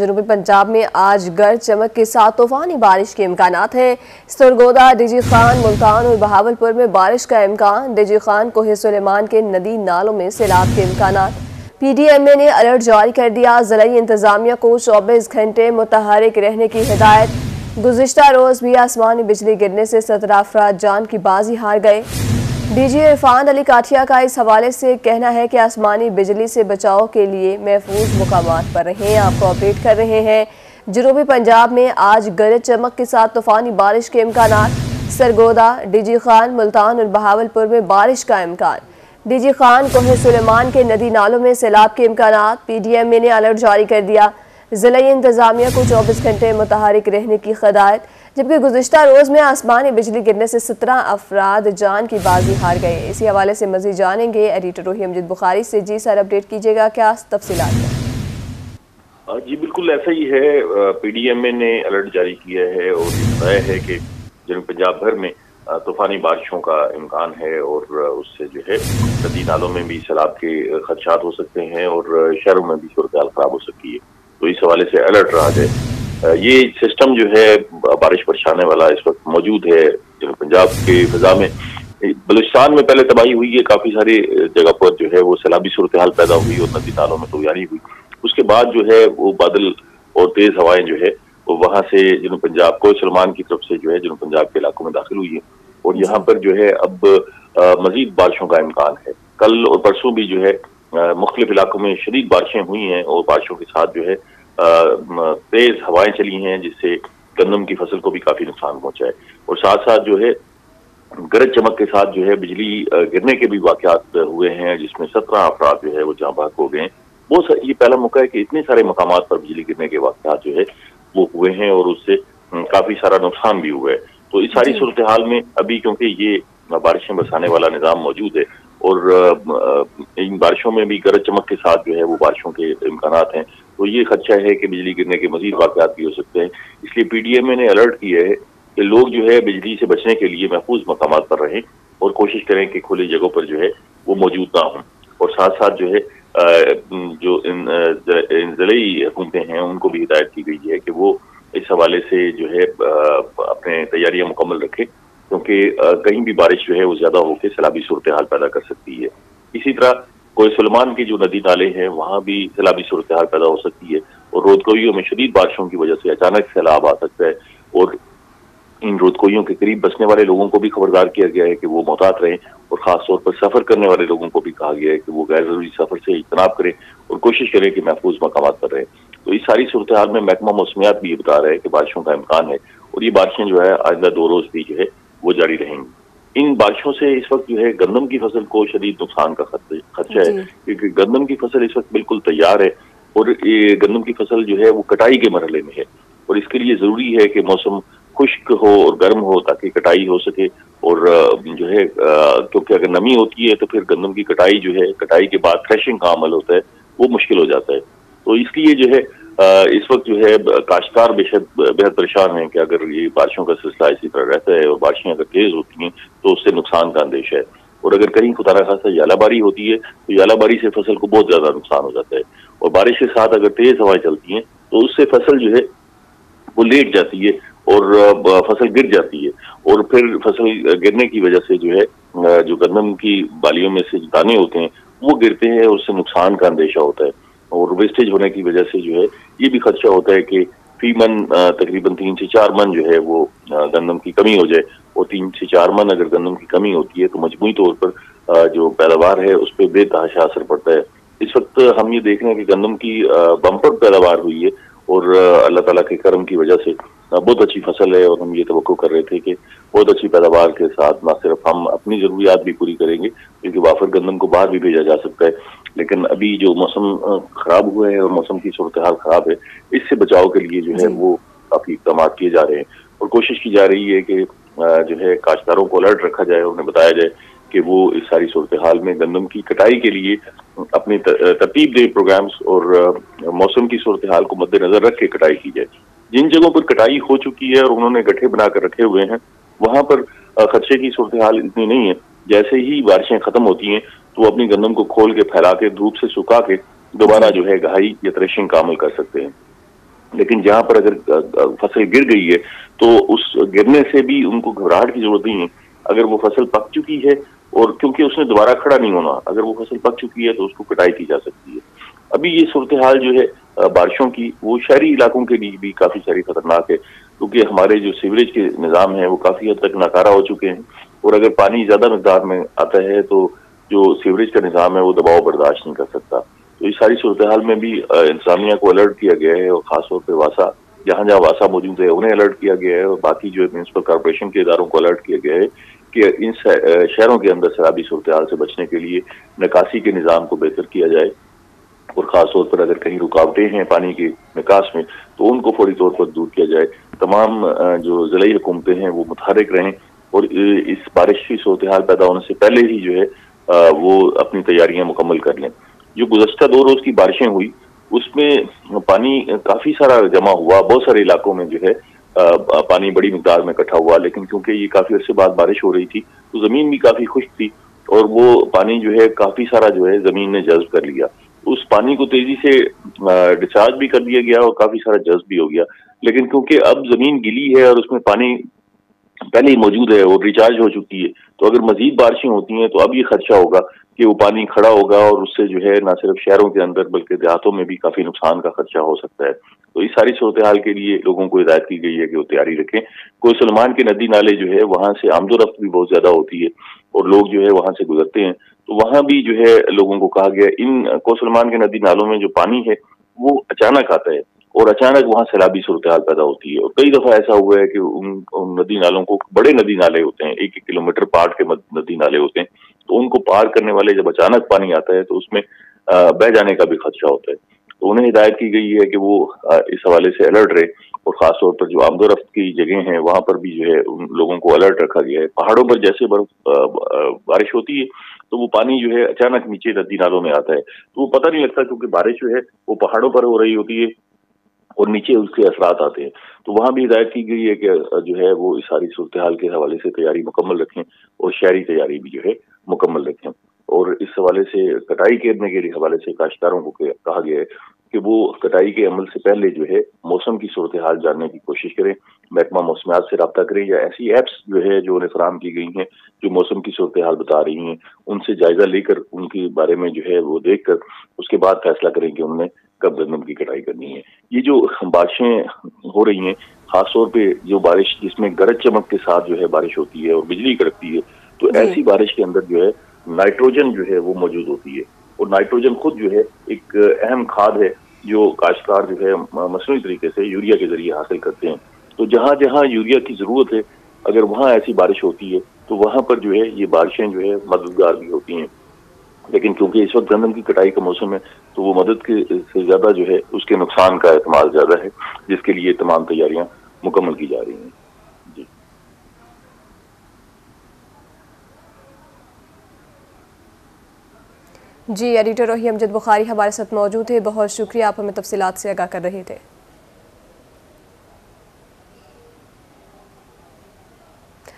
जनूबी पंजाब में आज गर्द चमक के साथ तूफानी बारिश के इम्कान है। सरगोदा, डिजी खान, मुल्तान और बहावलपुर में बारिश का इम्कान। डिजी खान कोहे सुलेमान के नदी नालों में सैलाब के इम्कान पी डी एम ए ने अलर्ट जारी कर दिया। ज़िले इंतजामिया को चौबीस घंटे मुतहरिक रहने की हिदायत। गुजशत रोज़ भी आसमानी बिजली गिरने से सत्रह अफराद जान की बाजी हार गए। डीजी इरफान अली काठिया का इस हवाले से कहना है कि आसमानी बिजली से बचाव के लिए महफूज मुकाम पर रहे आपको अपडेट कर रहे हैं, जनूबी पंजाब में आज गरज चमक के साथ तूफानी बारिश के इम्कान सरगोदा, डीजी खान, मुल्तान और बहावलपुर में बारिश का इम्कान। डीजी खान कोहे सुलेमान के नदी नालों में सैलाब के इम्कान पी डी एम ए ने अलर्ट जारी कर दिया। ज़िले इंतज़ामिया को 24 घंटे मुतहरिक रहने की हदायत जबकि गुजशत रोज़ में आसमानी बिजली गिरने से सत्रह अफराद जान की बाजी हार गए। इसी हवाले से मजीद जानेंगे एडिटर रोही अमजद बुखारी से। जी सर, अपडेट कीजिएगा, क्या तफसीत है? जी, बिल्कुल ऐसा ही है। पीडीएमए ने अलर्ट जारी किया है और बताया है कि जनूब पंजाब भर में तूफानी बारिशों का इम्कान है और उससे जो है नदी नालों में भी सैलाब के खदशात हो सकते हैं और शहरों में भी सूरत खराब हो सकती है। तो इस हवाले से अलर्ट रहा जाए। ये सिस्टम जो है बारिश बरसाने वाला इस वक्त मौजूद है पंजाब के फजा में। बलुचिस्तान में पहले तबाही हुई है काफ़ी सारी जगह पर जो है वो सैलाबी सूरत हाल पैदा हुई और नदी नालों में तैयारी हुई। उसके बाद जो है वो बादल और तेज हवाएँ जो है, वो वहाँ से जनूब पंजाब को सलमान की तरफ़ से जो है जनूब पंजाब के इलाकों में दाखिल हुई है। और यहाँ पर जो है, अब मजीद बारिशों का इम्कान है। कल और परसों भी जो है मुख्तलिफ़ इलाकों में शदीद बारिशें हुई हैं और बारिशों के साथ जो है तेज हवाएँ चली हैं जिससे गंदम की फ़सल को भी काफ़ी नुकसान पहुँचा है। और साथ साथ जो है गरज चमक के साथ जो है बिजली गिरने के भी वाकत हुए हैं जिसमें सत्रह अफराद जो है वो जहाँ भाग हो गए वो ये पहला मौका है कि इतने सारे मकाम पर बिजली गिरने के वाकत जो है वो हुए हैं और उससे काफ़ी सारा नुकसान भी हुआ है। तो इस सारी सूरत हाल में अभी क्योंकि ये बारिशें बरसाने वाला निज़ाम मौजूद है और इन बारिशों में भी गरज चमक के साथ जो है वो बारिशों के इम्कान हैं। तो ये खदशा है कि बिजली गिरने के मजीद वाकत भी हो सकते हैं। इसलिए पीडीएमए ने अलर्ट किया है कि लोग जो है बिजली से बचने के लिए महफूज मकाम पर रहें और कोशिश करें कि खुली जगहों पर जो है वो मौजूद ना हों। और साथ साथ जो है जो इन ज़िले हुकूमतें हैं, उनको भी हिदायत की गई है कि वो इस हवाले से जो है अपने तैयारियाँ मुकम्मल रखें। क्योंकि कहीं भी बारिश जो है वो ज़्यादा होकर सैलाबी सूरत हाल पैदा कर सकती है। इसी तरह कोई सलमान की जो नदी नाले हैं, वहाँ भी सैलाबी सूरत हाल पैदा हो सकती है और रोदकोइयों में शदीद बारिशों की वजह से अचानक सैलाब आ सकता है और इन रोदकोइयों के करीब बसने वाले लोगों को भी खबरदार किया गया है कि वो मोहतात रहें और खास तौर पर सफ़र करने वाले लोगों को भी कहा गया है कि वो गैर ज़रूरी सफ़र से इजतनाब करें और कोशिश करें कि महफूज मकाम पर रहें। तो इस सारी सूरत हाल में महकमा मौसमियात भी ये बता रहे हैं कि बारिशों का इम्कान है और ये बारिशें जो है आइंदा दो रोज भी जो है वो जारी रहेंगी। इन बारिशों से इस वक्त जो है गंदम की फ़सल को शदीद नुकसान का खदशा है। क्योंकि गंदम की फ़सल इस वक्त बिल्कुल तैयार है और ये गंदम की फ़सल जो है वो कटाई के मरहले में है। और इसके लिए ज़रूरी है कि मौसम खुश्क हो और गर्म हो ताकि कटाई हो सके और जो है क्योंकि अगर नमी होती है तो फिर गंदम की कटाई जो है कटाई के बाद थ्रेशिंग का अमल होता है वो मुश्किल हो जाता है। तो इसलिए जो है इस वक्त जो है काश्तकार बेहद बेहद परेशान है कि अगर ये बारिशों का सिलसिला इसी तरह रहता है और बारिशें अगर तेज होती हैं तो उससे नुकसान का अंदेश है। और अगर कहीं खुदा खासा यालाबारी होती है तो यालाबारी से फ़सल को बहुत ज़्यादा नुकसान हो जाता है। और बारिश के साथ अगर तेज हवाएँ चलती हैं तो उससे फ़सल जो है, वो लेट जाती है और फ़सल गिर जाती है। और फिर फ़सल गिरने की वजह से जो है जो गंदम की बालियों में से दाने होते हैं, वो गिरते हैं उससे नुकसान का अंदेशा होता है। और वेस्टेज होने की वजह से जो है, ये भी खदशा होता है कि फ़ी मन तकरीबन तीन से चार मन जो है वो गंदम की कमी हो जाए। और तीन से चार मन अगर गंदम की कमी होती है तो मजमू तौर पर जो पैदावार है, उस पर बेतहाशा असर पड़ता है। इस वक्त हम ये देख रहे हैं कि गंदम की बम्पर पैदावार हुई है और अल्लाह तला के करम की वजह से बहुत अच्छी फ़सल है और हम ये तो कर रहे थे कि बहुत अच्छी पैदावार के साथ ना सिर्फ़ हम अपनी जरूरियात भी पूरी करेंगे क्योंकि वाफर गंदम को बाहर भी भेजा जा सकता है। लेकिन अभी जो मौसम खराब हुआ है और मौसम की सूरत हाल खराब है इससे बचाव के लिए जो है वो काफ़ी इकदाम किए जा रहे हैं। और कोशिश की जा रही है कि जो है काश्तकारों को अलर्ट रखा जाए उन्हें बताया जाए कि वो इस सारी सूरत हाल में गंदम की कटाई के लिए अपनी तरतीब दे प्रोग्राम्स और मौसम की सूरत हाल को मद्देनजर रख के कटाई की जाए। जिन जगहों पर कटाई हो चुकी है और उन्होंने गड्ढे बनाकर रखे हुए हैं, वहाँ पर खदशे की सूरत हाल इतनी नहीं है। जैसे ही बारिशें खत्म होती हैं तो वो अपनी गंदम को खोल के, फैला के, धूप से सुखा के, दोबारा जो है गहाई या थ्रेशिंग का अमल कर सकते हैं। लेकिन जहाँ पर अगर फ़सल गिर गई है तो उस गिरने से भी उनको घबराहट की ज़रूरत नहीं है। अगर वो फ़सल पक चुकी है, और क्योंकि उसने दोबारा खड़ा नहीं होना, अगर वो फ़सल पक चुकी है तो उसको कटाई की जा सकती है। अभी ये सूरत हाल जो है बारिशों की, वो शहरी इलाकों के लिए भी काफ़ी सारी खतरनाक है, क्योंकि हमारे जो सीवरेज के निज़ाम है, वो काफ़ी हद तक नाकारा हो चुके हैं। और अगर पानी ज़्यादा मकदार में आता है तो जो सीवरेज का निज़ाम है, वो दबाव बर्दाश्त नहीं कर सकता। तो इस सारी सूरत हाल में भी इंतजामिया को अलर्ट किया गया है, और खासतौर पर वासा, जहाँ जहाँ वासा मौजूद है, उन्हें अलर्ट किया गया है, और बाकी जो म्यूनसिपल कॉरपोरेशन के इदारों को अलर्ट किया गया है, कि इन शहरों के अंदर शराबी सूरत हाल से बचने के लिए निकासी के निज़ाम को बेहतर किया जाए। और ख़ासतौर पर अगर कहीं रुकावटें हैं पानी के निकास में तो उनको फौरी तौर पर दूर किया जाए। तमाम जो ज़िले हुकूमतें हैं, वो मुतहरक रहें और इस बारिश की सूरत हाल पैदा होने से पहले ही जो है वो अपनी तैयारियाँ मुकम्मल कर लें। जो गुजशत दो रोज की बारिशें हुई, उसमें पानी काफ़ी सारा जमा हुआ। बहुत सारे इलाकों में जो है पानी बड़ी मकदार में इकट्ठा हुआ, लेकिन क्योंकि ये काफ़ी अरसे बाद बारिश हो रही थी तो ज़मीन भी काफ़ी खुश थी और वो पानी जो है, काफ़ी सारा जो है, ज़मीन ने जज्ब कर लिया। उस पानी को तेज़ी से डिस्चार्ज भी कर दिया गया और काफ़ी सारा जज्ब भी हो गया। लेकिन क्योंकि अब ज़मीन गिली है और उसमें पानी पहले ही मौजूद है और रिचार्ज हो चुकी है तो अगर मजीद बारिशें होती हैं तो अब ये खर्चा होगा कि वो पानी खड़ा होगा और उससे जो है ना सिर्फ़ शहरों के अंदर बल्कि देहातों में भी काफ़ी नुकसान का खर्चा हो सकता है। तो इस सारी सूरत हाल के लिए लोगों को हिदायत की गई है कि वो तैयारी रखें। कोई सलमान के नदी नाले जो है, वहाँ से आमदोरफ्त भी बहुत ज़्यादा होती है और लोग जो है वहाँ से गुजरते हैं। वहाँ भी जो है लोगों को कहा गया इन कोसलमान के नदी नालों में जो पानी है वो अचानक आता है और अचानक वहाँ सैलाबी सूरत हाल पैदा होती है। और कई दफ़ा ऐसा हुआ है कि उन, उन नदी नालों को बड़े नदी नाले होते हैं एक एक किलोमीटर पार्ट के नदी नाले होते हैं तो उनको पार करने वाले जब अचानक पानी आता है तो उसमें बह जाने का भी खदशा होता है। तो उन्हें हिदायत की गई है कि वो इस हवाले से अलर्ट रहे और खासतौर पर जो आमदोरफ्त की जगह हैं, वहाँ पर भी जो है उन लोगों को अलर्ट रखा गया है। पहाड़ों पर जैसे बर्फ़ बारिश होती है तो वो पानी जो है अचानक नीचे नदी नालों में आता है। तो वो पता नहीं लगता क्योंकि बारिश जो है, वो पहाड़ों पर हो रही होती है और नीचे उसके असरात आते हैं। तो वहाँ भी हिदायत की गई है कि जो है वो इस सारी सूरत हाल के हवाले से तैयारी मुकम्मल रखें और शहरी तैयारी भी जो है मुकम्मल रखें। और इस हवाले से कटाई करने के हवाले से काश्तकारों को कहा गया है कि वो कटाई के अमल से पहले जो है मौसम की सूरत हाल जानने की कोशिश करें महकमा मौसमियात से रब्ता करें या ऐसी एप्स जो है जो उन्हें फराम की गई हैं जो मौसम की सूरत हाल बता रही हैं उनसे जायजा लेकर उनके बारे में जो है वो देख कर उसके बाद फैसला करें कि उन्हें कब गंदम की कटाई करनी है। ये जो बारिशें हो रही हैं खासतौर पर जो बारिश जिसमें गरज चमक के साथ जो है बारिश होती है और बिजली कड़कती है तो ऐसी बारिश के अंदर जो है नाइट्रोजन जो है वो मौजूद होती है। और नाइट्रोजन खुद जो है एक अहम खाद है जो काश्तकार जो है मसनू तरीके से यूरिया के ज़रिए हासिल करते हैं। तो जहाँ जहाँ यूरिया की ज़रूरत है, अगर वहाँ ऐसी बारिश होती है तो वहाँ पर जो है ये बारिशें जो है मददगार भी होती हैं। लेकिन क्योंकि इस वक्त गंदम की कटाई का मौसम है तो वो मदद के, से ज़्यादा जो है उसके नुकसान का इस्तेमाल ज़्यादा है, जिसके लिए तमाम तैयारियाँ मुकम्मल की जा रही हैं। जी, एडिटर रोहिम अमजद बुखारी, हमारे साथ मौजूद थे। बहुत शुक्रिया, आप हमें तफसीत से आगाह कर रहे थे।